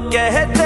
कहते